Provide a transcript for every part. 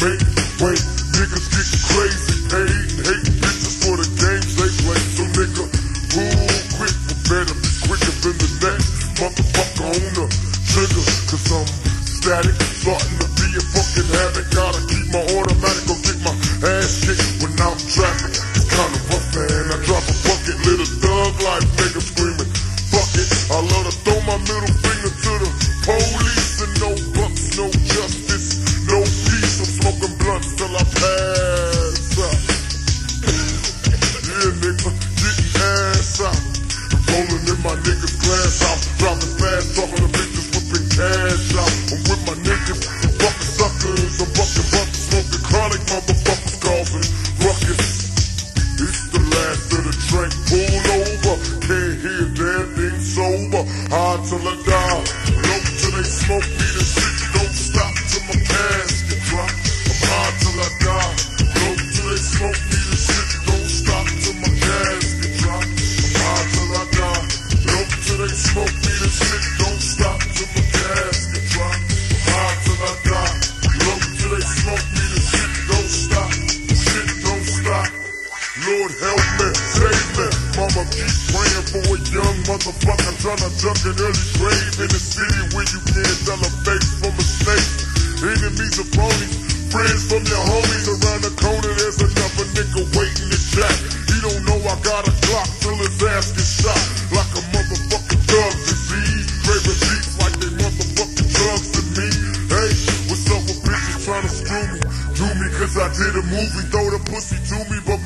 make way. Niggas get crazy, and hate bitches for the games they play. So nigga, move quick, but better be quicker than the next motherfucker on the trigger. Cause I'm static, starting to be a fucking habit. Gotta keep my automatic, go get my ass kicked when I'm traffic. It's kinda rough, man. I drop a bucket, little thug life, nigga screaming. Fuck it, I love to throw my middle finger to the police and no bucks, no Rolling in my niggas' motherfucker trying to duck an early grave in the city where you can't tell a face from a snake. Enemies are phonies, friends from your homies around the corner. There's another nigga waiting to jack. He don't know I got a Glock till his ass gets shot like a motherfucking drug disease. Craving beats like they motherfucking drugs to me. Hey, what's up with bitches trying to screw me? Do me cause I did a movie, throw the pussy to me, but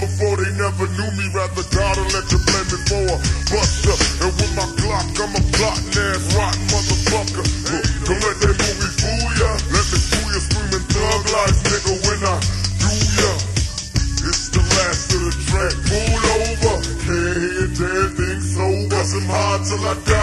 till I die.